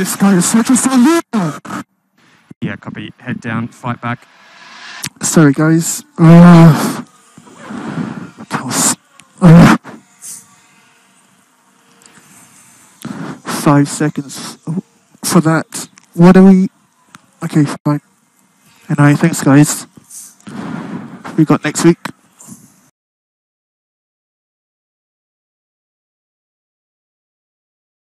This guy is such a salute. Yeah, copy. Head down, fight back. Sorry, guys. Uh, that was, uh, five seconds for that. What are we? Okay, fine. And Anyway, thanks, guys. We got next week.